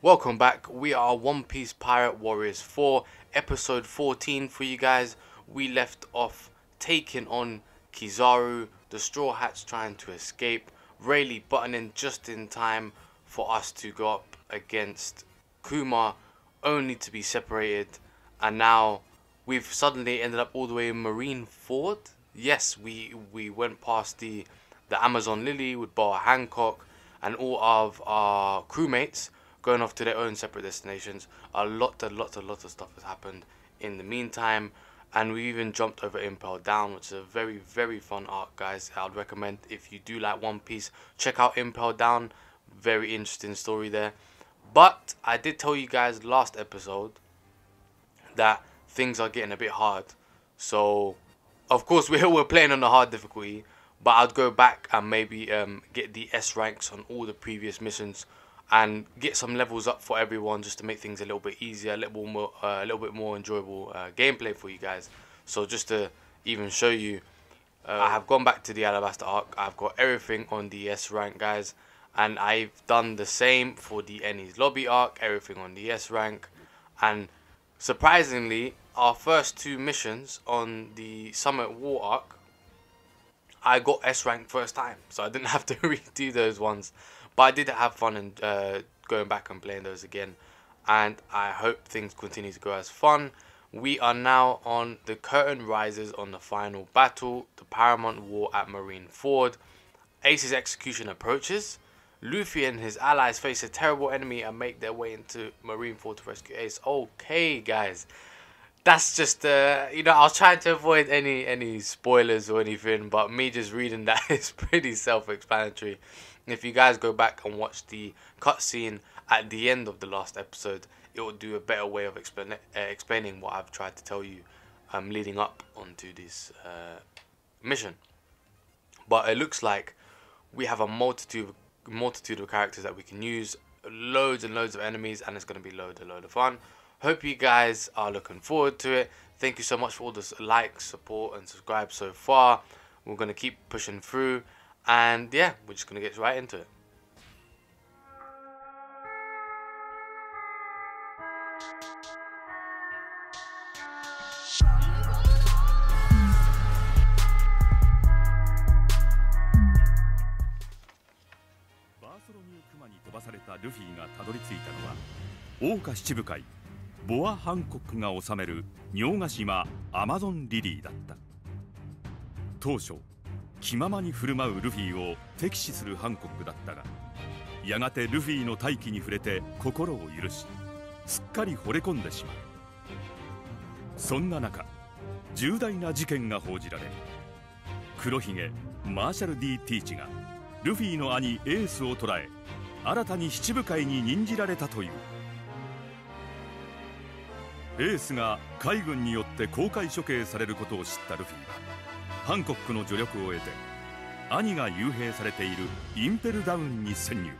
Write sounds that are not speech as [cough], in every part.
Welcome back. We are One Piece Pirate Warriors 4, episode 14 for you guys. We left off taking on Kizaru, the Straw Hats trying to escape, Rayleigh buttoning just in time for us to go up against Kuma, only to be separated. And now we've suddenly ended up all the way in Marineford. Yes, we we went past the the Amazon Lily with Boa Hancock and all of our crewmates going off to their own separate destinations. A lot, a lot, a lot of stuff has happened in the meantime, and we even jumped over Impel Down, which is a very, very fun arc, guys. I'd recommend if you do like One Piece, check out Impel Down. Very interesting story there. But I did tell you guys last episode that things are getting a bit hard. So, of course, [laughs] we're, we're playing on the hard difficulty, but I'd go back and maybe um, get the S ranks on all the previous missions and get some levels up for everyone just to make things a little bit easier, a little more, uh, a little bit more enjoyable uh, gameplay for you guys. So just to even show you, uh, I have gone back to the Alabasta arc. I've got everything on the S rank, guys, and I've done the same for the Enies lobby arc, everything on the S rank, and surprisingly, our first two missions on the Summit War arc, I got S rank first time, so I didn't [laughs] have to [laughs] redo those ones. But I did have fun and uh, going back and playing those again, and I hope things continue to go as fun. We are now on the curtain rises on the final battle, the Paramount War at Marine Ford. Ace's execution approaches. Luffy and his allies face a terrible enemy and make their way into Marineford to rescue Ace. Okay, guys, that's just uh, you know I was trying to avoid any any spoilers or anything, but me just reading that [laughs] is pretty self-explanatory. If you guys go back and watch the cutscene at the end of the last episode, it will do a better way of explain, uh, explaining what I've tried to tell you um, leading up onto this uh, mission. But it looks like we have a multitude multitude of characters that we can use, loads and loads of enemies, and it's going to be load and load of fun. Hope you guys are looking forward to it. Thank you so much for all the likes, support, and subscribe so far. We're going to keep pushing through. And yeah, we're just going to ルフィがたどり着いたのは桜花七部海ボア・ハンコックが治める尿ヶ島アマゾンリリーだった。当初気ままに振る舞うルフィを敵視するハンコックだったがやがてルフィの大気に触れて心を許しすっかり惚れ込んでしまう。そんな中重大な事件が報じられ黒ひげマーシャル・ D・ ティーチがルフィの兄エースを捕らえ新たに七部会に任じられたという。エースが海軍によって公開処刑されることを知ったルフィはハンコックの助力を得て兄が幽閉されているインペルダウンに潜入。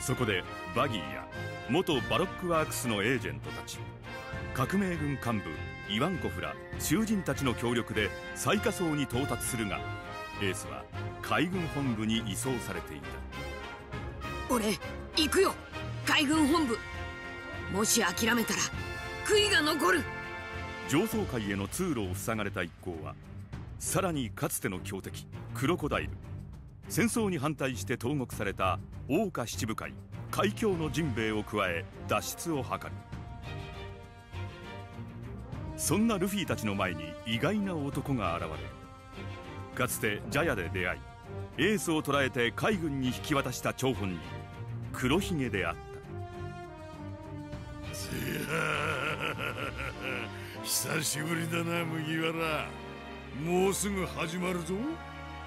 そこでバギーや元バロックワークスのエージェントたち革命軍幹部イワンコフら囚人たちの協力で最下層に到達するがエースは海軍本部に移送されていた。俺行くよ海軍本部。もし諦めたら悔いが残る。上層階への通路を塞がれた一行はさらにかつての強敵クロコダイル。戦争に反対して投獄された桜花七部会海峡のジンベエを加え脱出を図る。そんなルフィたちの前に意外な男が現れる。かつてジャヤで出会いエースを捕らえて海軍に引き渡した張本人。黒ひげであった。[laughs] 久しぶりだな麦わら。もうすぐ始まるぞ。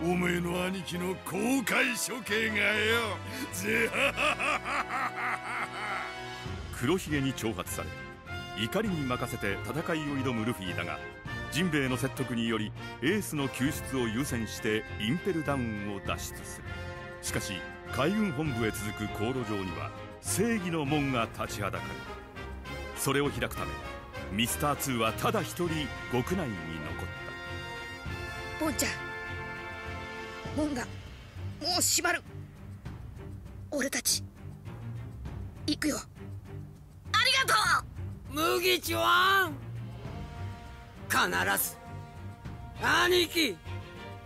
おめえの兄貴の公開処刑がよ。ぜ [laughs] 黒ひげに挑発され怒りに任せて戦いを挑むルフィだがジンベエの説得によりエースの救出を優先してインペルダウンを脱出する。しかし海軍本部へ続く航路上には正義の門が立ちはだかる。それを開くためミスター2はただ一人極内に残った。ボンちゃん。門がもう閉まる。俺たち行くよ。ありがとう。麦ちゃん必ず兄貴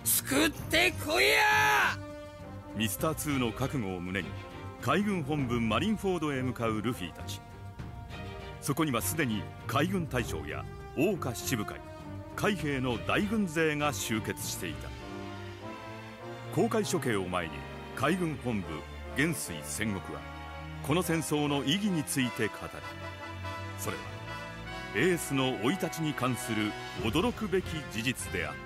救ってこいや。ミスター2の覚悟を胸に海軍本部マリンフォードへ向かうルフィたち。そこにはすでに海軍大将や桜花七部会海兵の大軍勢が集結していた。公開処刑を前に海軍本部元帥戦国はこの戦争の意義について語る。それはエースの生い立ちに関する驚くべき事実であった。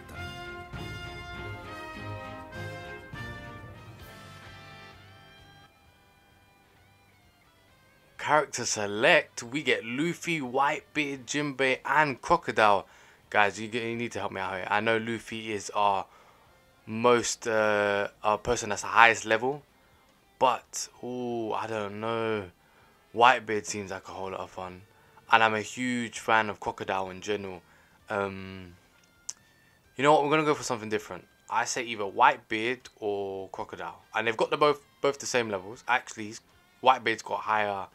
Character select, we get Luffy, Whitebeard, Jinbei, and Crocodile. Guys, you, you need to help me out here. I know Luffy is our most uh, our person that's the highest level, but oh, I don't know. Whitebeard seems like a whole lot of fun, and I'm a huge fan of Crocodile in general. Um, you know what? We're gonna go for something different. I say either Whitebeard or Crocodile, and they've got the both both the same levels. Actually, Whitebeard's got higher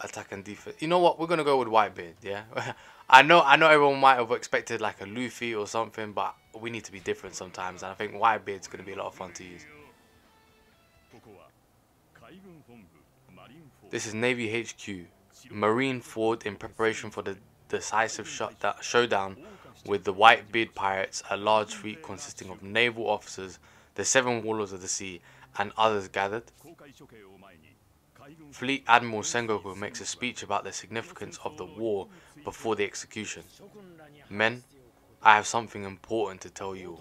attack and defense. You know what? We're gonna go with Whitebeard. Yeah, [laughs] I know. I know everyone might have expected like a Luffy or something, but we need to be different sometimes, and I think Whitebeard's gonna be a lot of fun to use. This is Navy HQ, Marine Ford in preparation for the decisive showdown with the Whitebeard pirates, a large fleet consisting of naval officers, the seven warlords of the sea, and others gathered. Fleet Admiral Sengoku makes a speech about the significance of the war before the execution. Men, I have something important to tell you.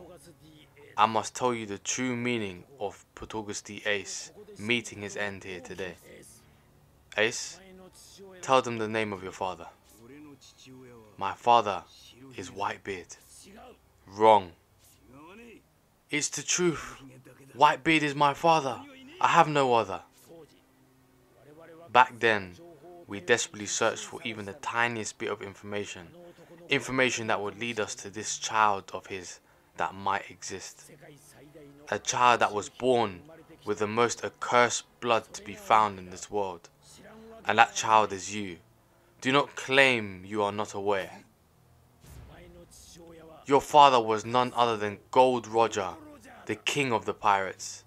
I must tell you the true meaning of Portgas D. Ace meeting his end here today. Ace, tell them the name of your father. My father is Whitebeard. Wrong. It's the truth. Whitebeard is my father. I have no other. Back then, we desperately searched for even the tiniest bit of information. Information that would lead us to this child of his that might exist. A child that was born with the most accursed blood to be found in this world. And that child is you. Do not claim you are not aware. Your father was none other than Gold Roger, the king of the pirates.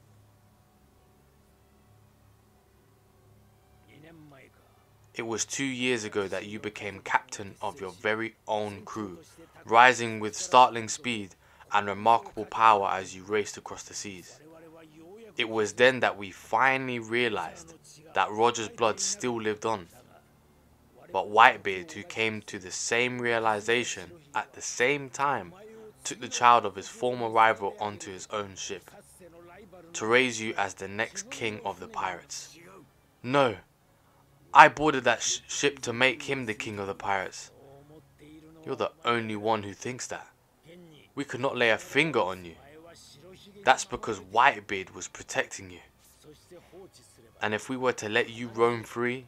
It was two years ago that you became captain of your very own crew, rising with startling speed and remarkable power as you raced across the seas. It was then that we finally realized that Roger's blood still lived on. But Whitebeard, who came to the same realization at the same time, took the child of his former rival onto his own ship to raise you as the next king of the pirates. No, I boarded that sh ship to make him the king of the pirates. You're the only one who thinks that. We could not lay a finger on you. That's because Whitebeard was protecting you. And if we were to let you roam free,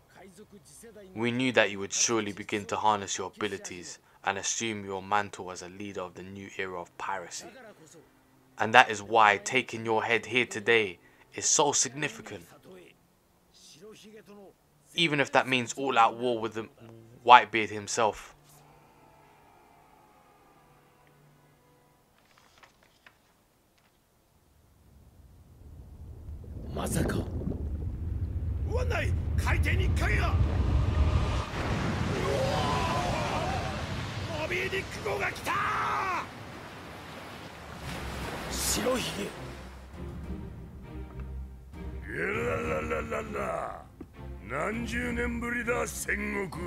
we knew that you would surely begin to harness your abilities and assume your mantle as a leader of the new era of piracy. And that is why taking your head here today is so significant even if that means all out war with the Whitebeard himself. Masaka. 何十年ぶりだ戦国。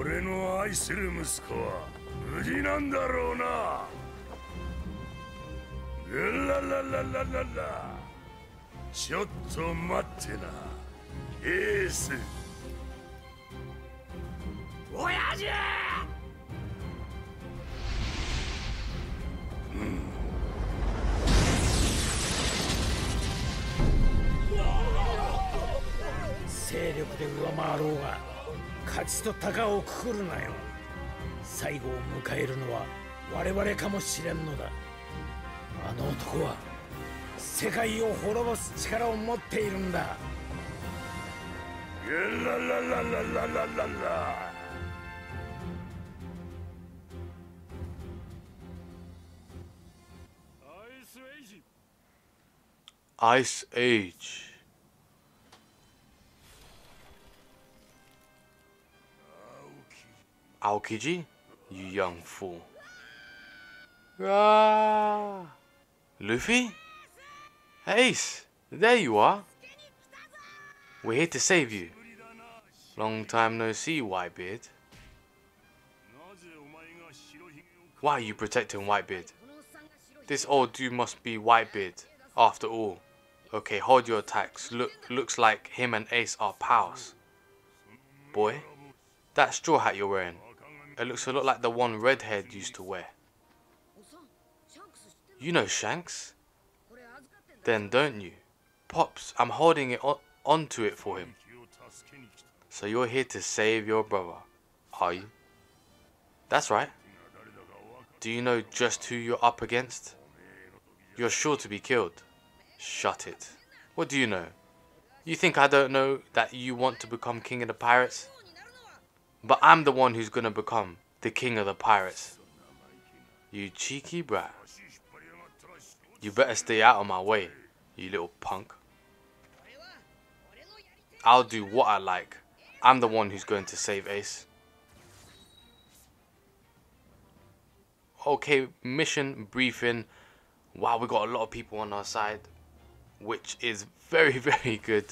俺の愛する息子は無事なんだろうな。うらららららら。ちょっと待ってな。エース。親父勢力で上回ろうが勝ちと鷹をくくるなよ。最後を迎えるのは我々かもしれんのだ。あの男は世界を滅ぼす力を持っているんだ。ララララララララ。Ice Age. Aokiji? You young fool. Ah. Luffy? Ace, there you are. We're here to save you. Long time no see, Whitebeard. Why are you protecting Whitebeard? This old dude must be Whitebeard, after all. Okay, hold your attacks. Look, looks like him and Ace are pals. Boy, that straw hat you're wearing, it looks a lot like the one Redhead used to wear. You know Shanks? Then don't you? Pops, I'm holding it on onto it for him. So you're here to save your brother, are you? That's right. Do you know just who you're up against? You're sure to be killed. Shut it. What do you know? You think I don't know that you want to become king of the pirates? But I'm the one who's gonna become the king of the pirates. You cheeky brat. You better stay out of my way, you little punk. I'll do what I like. I'm the one who's going to save Ace. Okay, mission briefing. Wow, we got a lot of people on our side, which is very, [laughs] very good.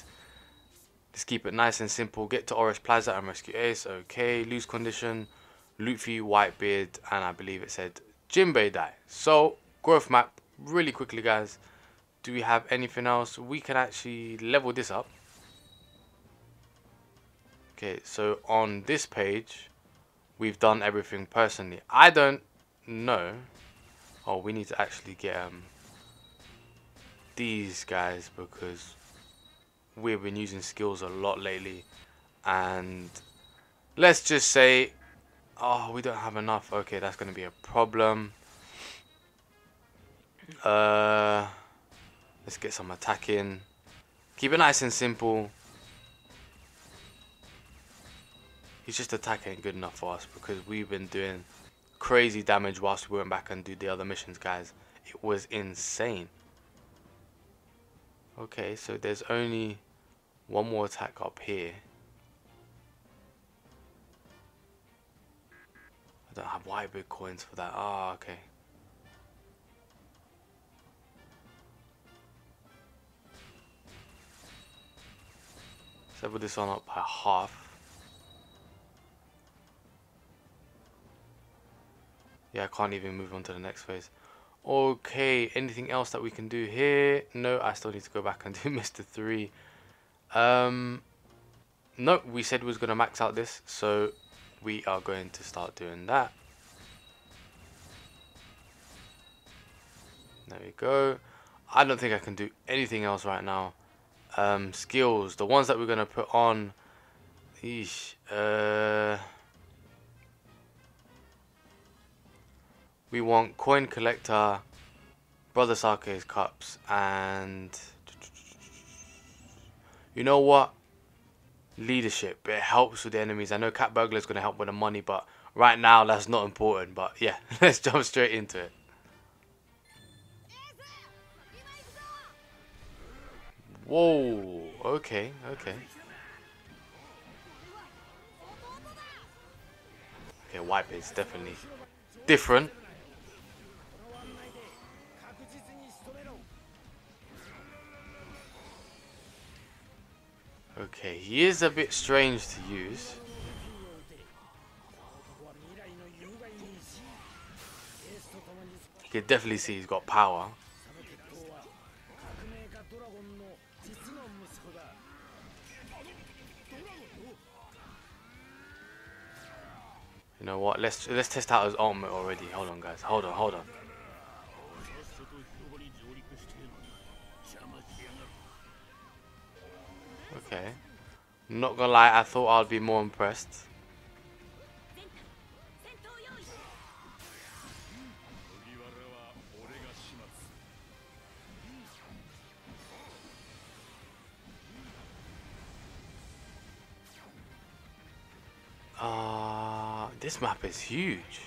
Let's keep it nice and simple. Get to Oris Plaza and rescue Ace. Okay, lose condition. Luffy, Whitebeard, and I believe it said Jinbei die. So, growth map, really quickly, guys. Do we have anything else? We can actually level this up. Okay, so on this page, we've done everything personally. I don't know. Oh, we need to actually get um, these guys because we've been using skills a lot lately. And let's just say, oh, we don't have enough. Okay, that's to be a problem. Uh, let's get some attacking. Keep it nice and simple. He's just attacking good enough for us because we've been doing crazy damage whilst we went back and do the other missions, guys. It was insane. Okay, so there's only one more attack up here. I don't have Whitebeard coins for that. Ah, okay. So put this on up by half. Yeah, I can't even move on to the next phase. Okay, anything else that we can do here? No, I still need to go back and do [laughs] Mr. 3. Um, no, we said we was going to max out this, so we are going to start doing that. There we go. I don't think I can do anything else right now. Um, skills, the ones that we're going to put on. Uh... we want coin collector, brother Sake's cups, and you know what? Leadership. It helps with the enemies. I know Cat Burglar is going to help with the money, but right now that's not important. But yeah, [laughs] let's jump straight into it. Whoa. Okay. Okay. Okay, wipe is definitely different. Okay, he is a bit strange to use. You can definitely see he's got power. You know what? Let's let's test out his ultimate already. Hold on, guys. Hold on, hold on. Okay. Not gonna lie, I thought I'd be more impressed. Uh, this map is huge.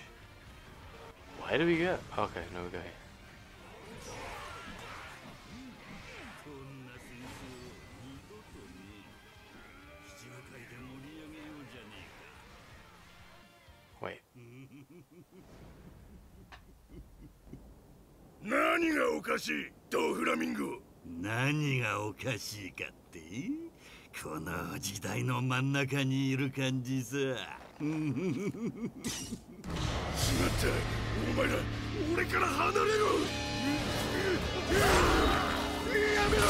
Where do we go? Okay, no, we go here. かしいかって？この時代の真ん中にいる感じさ。しまった。お前ら俺から離れろ。やめろ。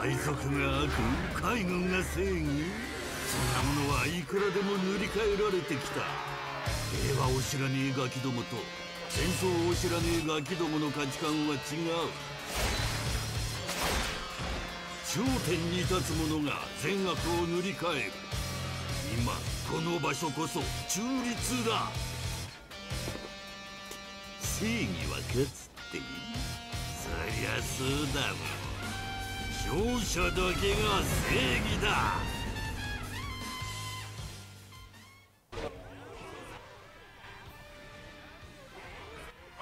海賊が悪海軍が正義？そんなものはいくらでも塗り替えられてきた。平和を知らねえガキどもと戦争を知らねえガキどもの価値観は違う頂点に立つ者が善悪を塗り替える。今この場所こそ中立だ。正義は勝つってそりゃそうだもん。勝者だけが正義だ。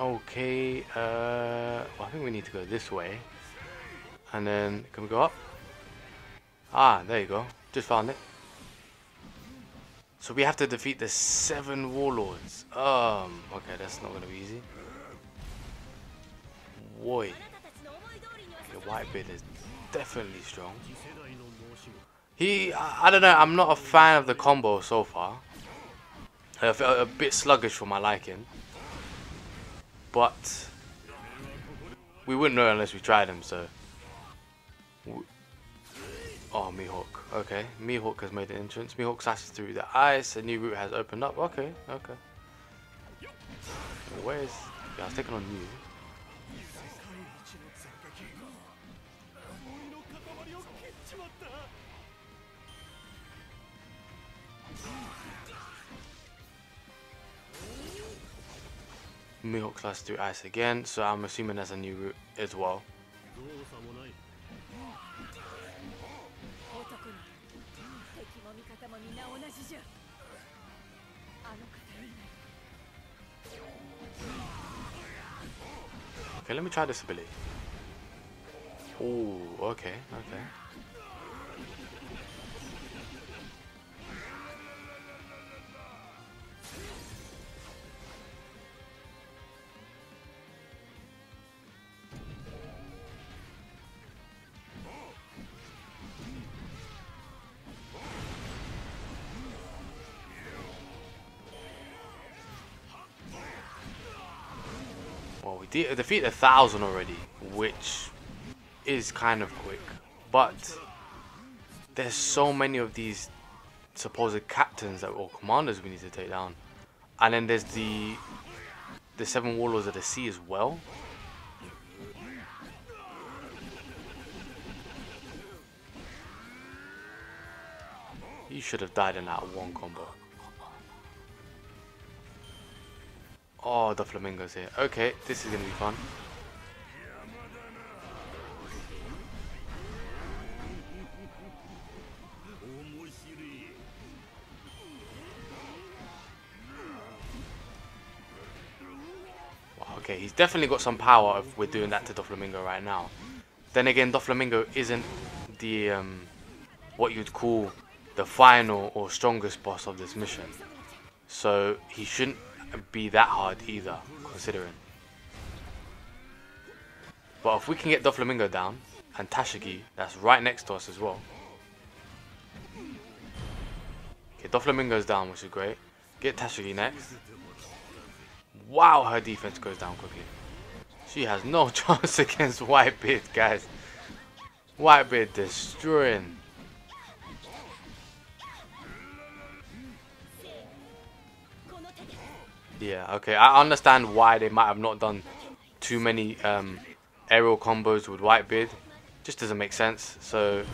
Okay, uh, well, I think we need to go this way. And then, can we go up? Ah, there you go. Just found it. So we have to defeat the seven warlords. Um, okay, that's not gonna be easy. Boy. Okay, Whitebeard is definitely strong. He, I, I don't know, I'm not a fan of the combo so far. I feel a bit sluggish for my liking. But we wouldn't know unless we tried him, so. Oh, Mihawk. Okay, Mihawk has made an entrance. Mihawk slashes through the ice. A new route has opened up. Okay, okay. Where is? Yeah, I was taking on you. Mihawk slashes through ice again, so I'm assuming that's a new route as well. Try this ability. Oh, okay, okay. De defeated a thousand already, which is kind of quick. But there's so many of these supposed captains that or commanders we need to take down, and then there's the the seven warlords of the sea as well. You should have died in that one combo. Oh, Doflamingo's here. Okay, this is gonna be fun. Okay, he's definitely got some power if we're doing that to Doflamingo right now. Then again, Doflamingo isn't the um, what you'd call the final or strongest boss of this mission. So he shouldn't be that hard either, considering. But if we can get Doflamingo down, and Tashigi, that's right next to us as well. Okay, Doflamingo's down, which is great. Get Tashigi next. Wow, her defense goes down quickly. She has no [laughs] chance against Whitebeard, guys. Whitebeard destroying. Yeah, okay. I understand why they might have not done too many um, aerial combos with Whitebeard. Just doesn't make sense. So,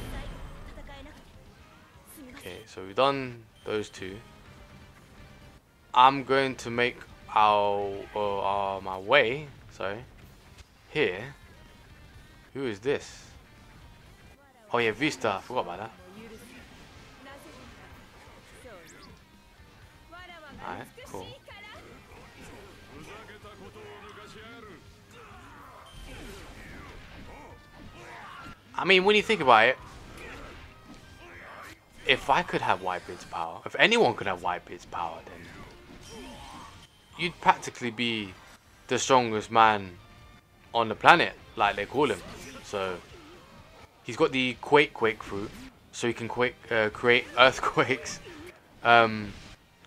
okay, so we've done those two. I'm going to make our, uh, our my way. Sorry, here. Who is this? Oh yeah, Vista. Forgot about that. Alright, I mean, when you think about it, if I could have Whitebeard's power, if anyone could have Whitebeard's power, then you'd practically be the strongest man on the planet, like they call him. So he's got the Quake Quake fruit, so he can quake, uh, create [laughs] earthquakes um,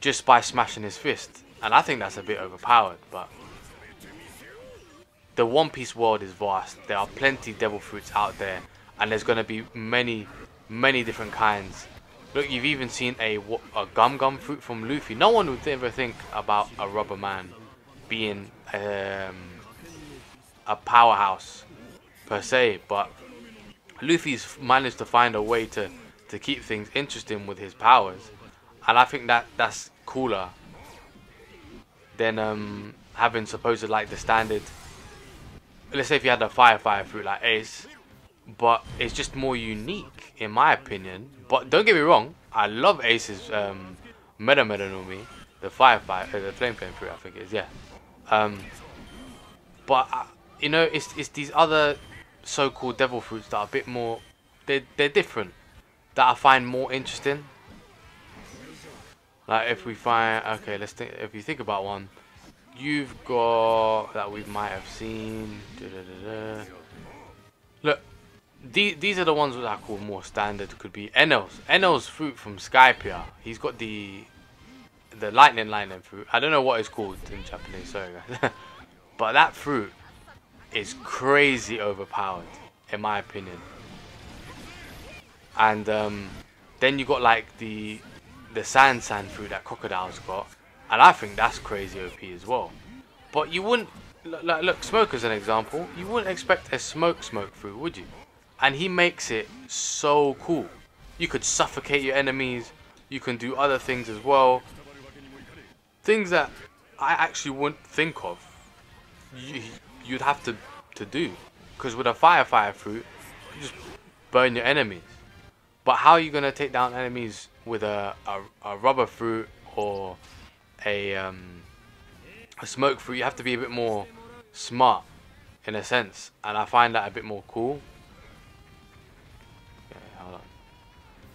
just by smashing his fist. And I think that's a bit overpowered, but the One Piece world is vast. There are plenty devil fruits out there, and there's going to be many, many different kinds. Look, you've even seen a, a gum gum fruit from Luffy. No one would ever think about a rubber man being um, a powerhouse per se, but Luffy's managed to find a way to, to keep things interesting with his powers, and I think that that's cooler than um, having supposed like the standard. Let's say if you had a fire fire fruit like Ace, but it's just more unique in my opinion. But don't get me wrong, I love Ace's um, Mera Mera no Mi, the fire uh, the flame flame fruit I think it is yeah. Um, but uh, you know, it's it's these other so-called devil fruits that are a bit more, they're they're different, that I find more interesting. Like if we find okay, let's think. If you think about one, you've got that we might have seen. Da, da, da, Look, these these are the ones that I call more standard. Could be Enel's Enel's fruit from Skypiea. He's got the the lightning lightning fruit. I don't know what it's called in Japanese. Sorry [laughs] but that fruit is crazy overpowered in my opinion. And um, then you got like the the sand sand fruit that crocodile's got, and I think that's crazy OP as well. But you wouldn't like look smoke as an example. You wouldn't expect a smoke smoke fruit, would you? And he makes it so cool. You could suffocate your enemies. You can do other things as well. Things that I actually wouldn't think of. You, you'd have to to do, because with a fire fire fruit, you just burn your enemies. But how are you gonna take down enemies with a, a, a rubber fruit or a um, a smoke fruit, you have to be a bit more smart in a sense, and I find that a bit more cool.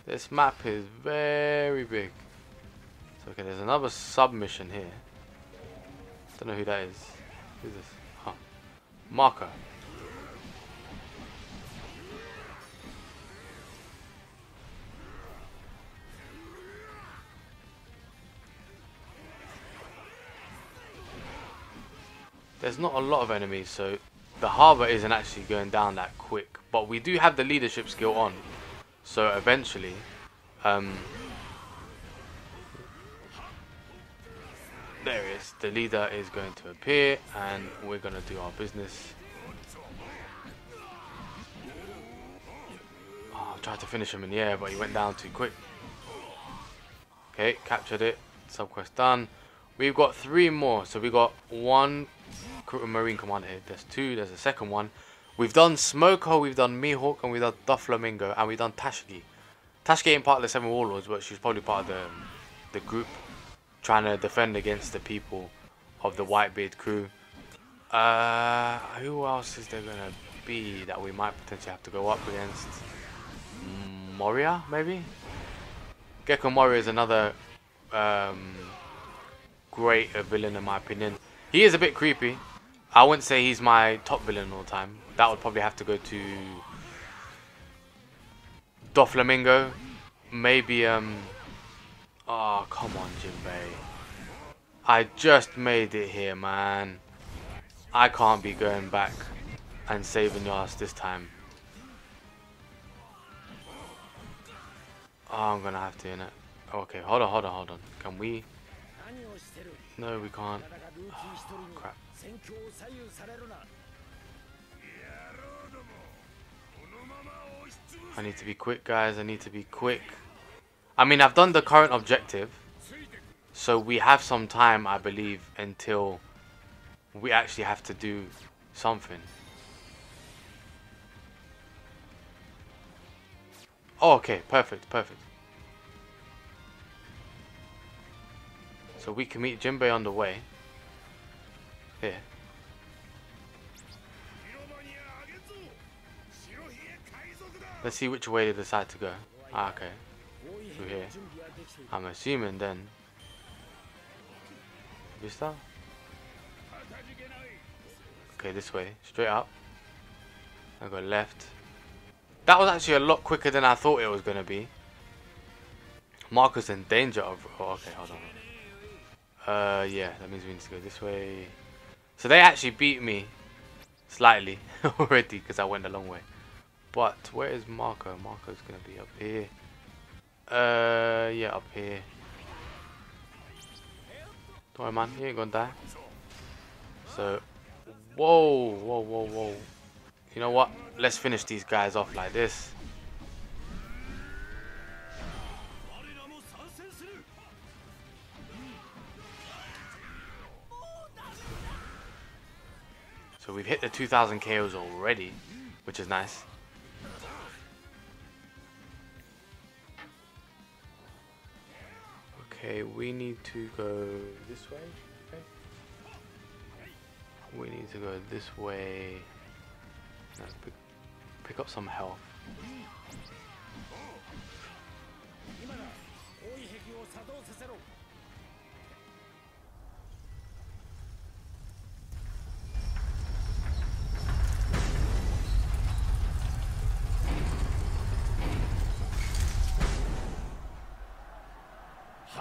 This map is very big. So okay, there's another submission here. Don't know who that is. Who's this? Huh. Marco. there's not a lot of enemies, so the harbour isn't actually going down that quick. But we do have the leadership skill on, so eventually, um, there. The leader is going to appear, and we're going to do our business. Oh, I tried to finish him in the air, but he went down too quick. Okay, captured it. Subquest done. We've got three more. So we got one Marine Commander here. There's two. There's a second one. We've done Smoker, we've done Mihawk, and we've done Doflamingo, and we've done Tashigi. Tashigi ain't part of the Seven Warlords, but she's probably part of the, the group trying to defend against the people of the Whitebeard crew. Uh, who else is there going to be that we might potentially have to go up against? Moria, maybe? Gecko Moria is another um, great villain in my opinion. He is a bit creepy. I wouldn't say he's my top villain all the time. That would probably have to go to Doflamingo. Maybe, um... Oh, come on, Jinbei. I just made it here, man. I can't be going back and saving your ass this time. Oh, I'm gonna have to, innit? Okay, hold on, hold on, hold on. Can we... No, we can't. Oh, crap. I need to be quick, guys. I need to be quick. I mean, I've done the current objective. So we have some time, I believe, until we actually have to do something. Oh, okay. Perfect, perfect. So we can meet Jinbei on the way. Here. Let's see which way they decide to go. Ah, okay. Through here. I'm assuming then. Vista? Okay, this way. Straight up. I go left. That was actually a lot quicker than I thought it was going to be. Marco's in danger of... Oh, okay, hold on. Uh, yeah, that means we need to go this way. So they actually beat me slightly [laughs] already because I went the long way. But where is Marco? Marco's going to be up here. Uh, yeah, up here. Don't worry, man. You ain't going to die. So, whoa, whoa, whoa, whoa. You know what? Let's finish these guys off like this. So we've hit the 2000 KOs already, which is nice. Okay, we need to go this way. Okay. We need to go this way. Let's pick, pick up some health.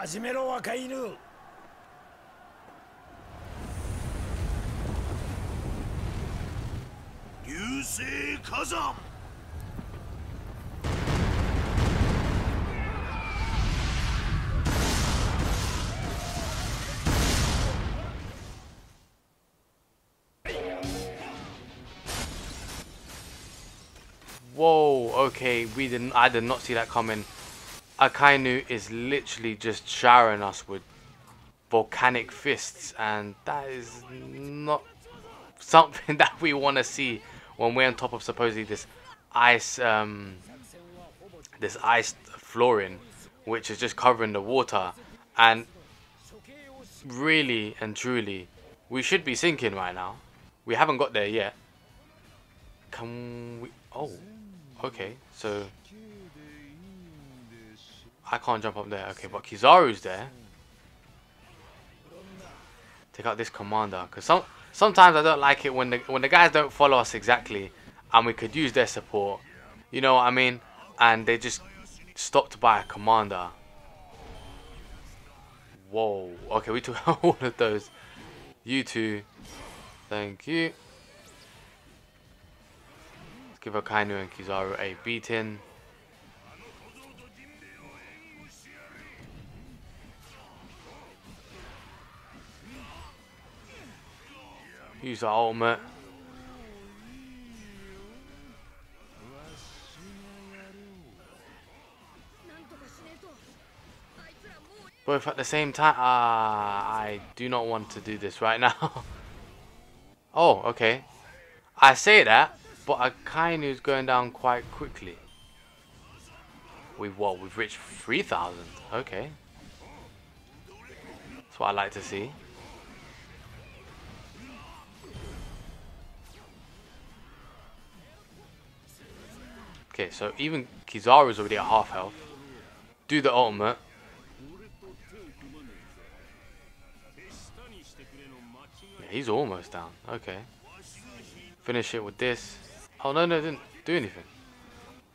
始めろ赤犬流星火山 Whoa, okay, we didn't I did not see that coming. Akainu is literally just showering us with volcanic fists and that is not [laughs] something that we want to see when we're on top of supposedly this ice um this ice flooring which is just covering the water. And really and truly we should be sinking right now. We haven't got there yet. Can we oh okay so I can't jump up there okay but Kizaru's there. Take out this commander because some sometimes I don't like it when the when the guys don't follow us exactly and we could use their support. You know what I mean? And they just stopped by a commander. Whoa okay we took out [laughs] all of those. You two thank you. Let's give Akainu and Kizaru a beating Use the ultimate. Both at the same time. Ah, I do not want to do this right now. [laughs] oh, okay. I say that, but Akainu's going down quite quickly. We what? We've reached 3,000. Okay. That's what I like to see. Okay, so even Kizaru's already at half health. Do the ultimate. Yeah, he's almost down. Okay. Finish it with this. Oh, no, no, didn't do anything.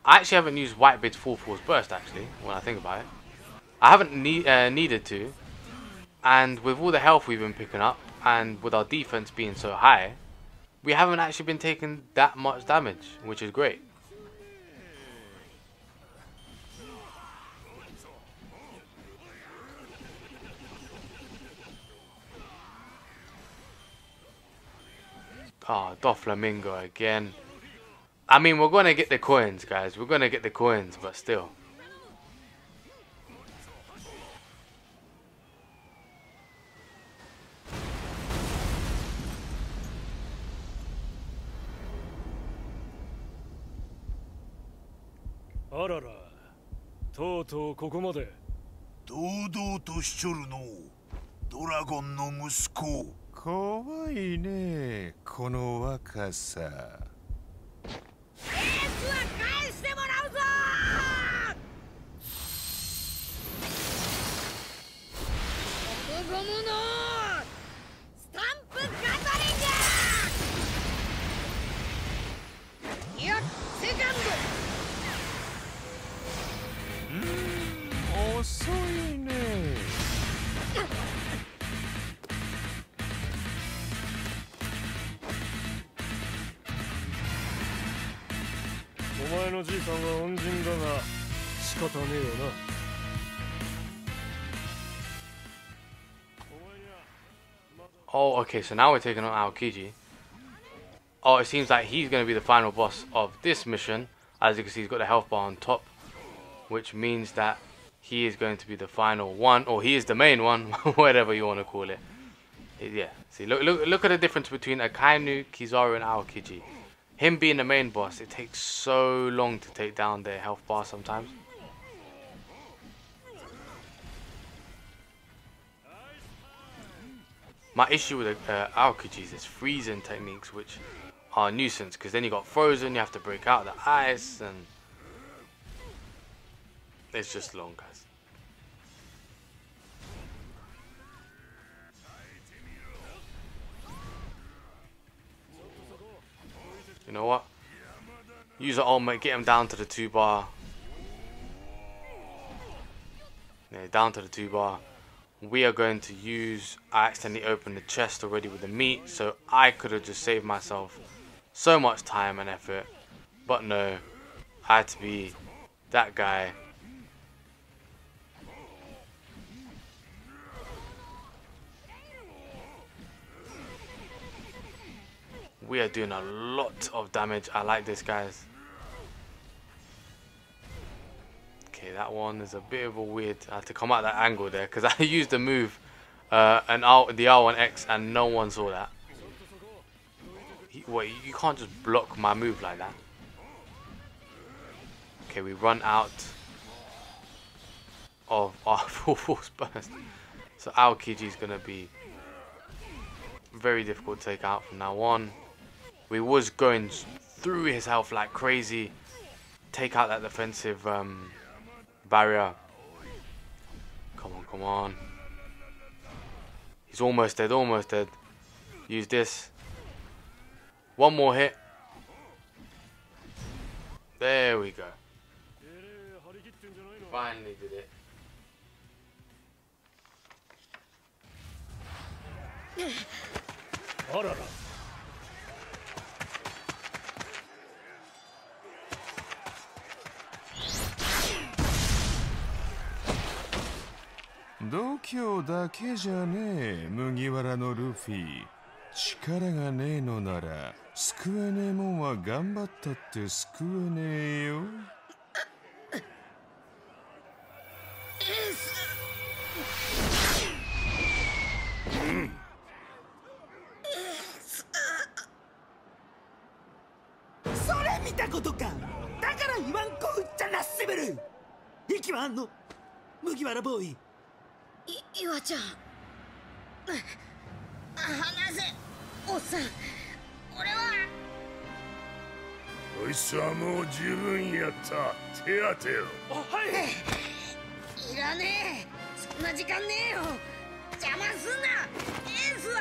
I actually haven't used Whitebeard's full force burst, actually, when I think about it. I haven't ne uh, needed to. And with all the health we've been picking up, and with our defense being so high, we haven't actually been taking that much damage, which is great. Oh, Doflamingo again. I mean, we're going to get the coins, guys. We're going to get the coins, but still.「あららとうとうここまで堂々としちょるのうドラゴンの息子怖いねこの若さ。エースは返してもらうぞ！ゴムゴムの 前のじいさんは恩人だが仕方ねえよな Oh, okay, so now we're taking on Aokiji. Oh, it seems like he's going to be the final boss of this mission. As you can see, he's got the health bar on top. Which means that he is going to be the final one. Or he is the main one, [laughs] whatever you want to call it. Yeah, see, look, look, look at the difference between Akainu, Kizaru, and Aokiji. Him being the main boss, it takes so long to take down their health bar sometimes. My issue with uh, is freezing techniques, which are a nuisance because then you got frozen, you have to break out the ice, and it's just long, guys. You know what? Use it the ultimate, get him down to the two bar. Yeah, down to the two bar we are going to use I accidentally opened the chest already with the meat so I could have just saved myself so much time and effort but no I had to be that guy we are doing a lot of damage I like this guys Okay, that one is a bit of a weird. I had to come out that angle there because [laughs] I used the move, uh, and R, the R1X, and no one saw that. He, wait, you can't just block my move like that. Okay, we run out of [laughs] our full force burst. So Aokiji is gonna be very difficult to take out from now on. We was going through his health like crazy, take out that defensive. Um, barrier. Come on, come on. He's almost dead, almost dead. Use this. One more hit. There we go. Finally did it. 度胸だけじゃねえ。麦わらのルフィ。力がねえのなら救えねえもんは頑張ったって救えねえよ。それ見たことか。だから言わんこうっちゃなっせべる。息はあんの。麦わらボーイ。岩ちゃん。話せ。おっさん。俺は。こいつはもう十分やった。手当てよいらねえ。そんな時間ねえよ。邪魔すんな。エースは。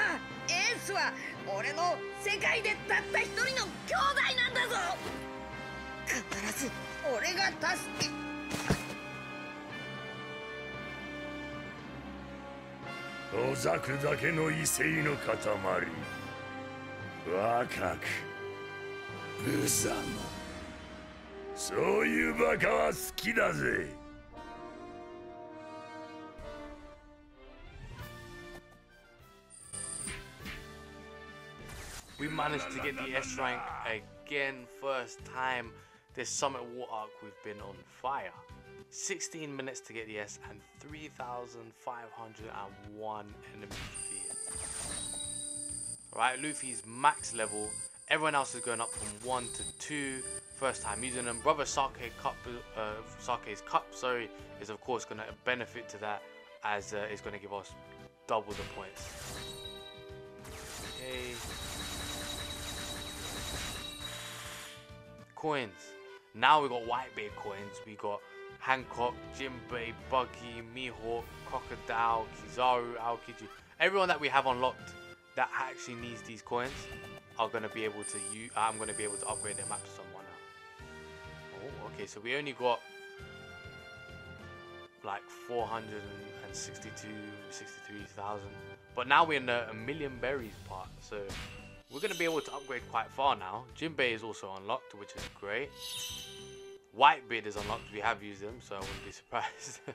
エースは。俺の世界でたった一人の兄弟なんだぞ。必ず俺が助けほざくだけの威勢の塊若く無様そういうバカは好きだぜ We managed to get the S rank again, first time this Summit War arc we've been on fire. 16 minutes to get the S and 3,501 enemy defeated. Right, Luffy's max level. Everyone else is going up from 1 to 2. First time using them. Brother Sake Cup, uh, Sake's Cup, sorry, is of course going to benefit to that as uh, it's going to give us double the points. Okay. Coins. Now we got Whitebeard coins. We got Hancock, Jinbei, Buggy, Mihawk, Crocodile, Kizaru, Aokiji. Everyone that we have unlocked that actually needs these coins are gonna be able to use. I'm gonna be able to upgrade their map to someone now. Oh, okay. So we only got like 462, 63,000. But now we're in the a million berries part, so we're gonna be able to upgrade quite far now. Jinbei is also unlocked, which is great. Whitebeard is unlocked. We have used them, so I wouldn't be surprised. [laughs]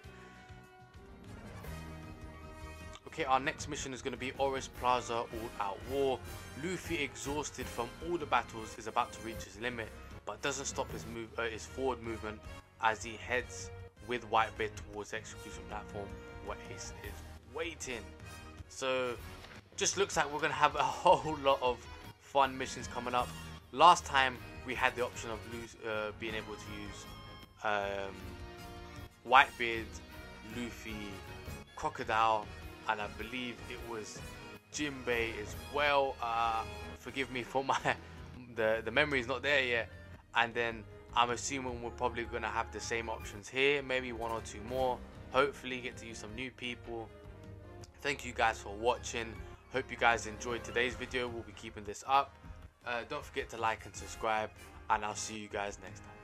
okay, our next mission is going to be Oris Plaza All Out War. Luffy, exhausted from all the battles, is about to reach his limit, but doesn't stop his move, uh, his forward movement as he heads with Whitebeard towards the execution platform where Ace is waiting. So, just looks like we're going to have a [laughs] whole lot of fun missions coming up. Last time we had the option of lose, uh, being able to use um, Whitebeard, Luffy, Crocodile, and I believe it was Jinbei as well. Uh, forgive me [laughs] for my the the memory is not there yet. And then I'm assuming we're probably gonna have the same options here, maybe one or two more. Hopefully, get to use some new people. Thank you guys for watching. Hope you guys enjoyed today's video. We'll be keeping this up. Uh, don't forget to like and subscribe, and I'll see you guys next time.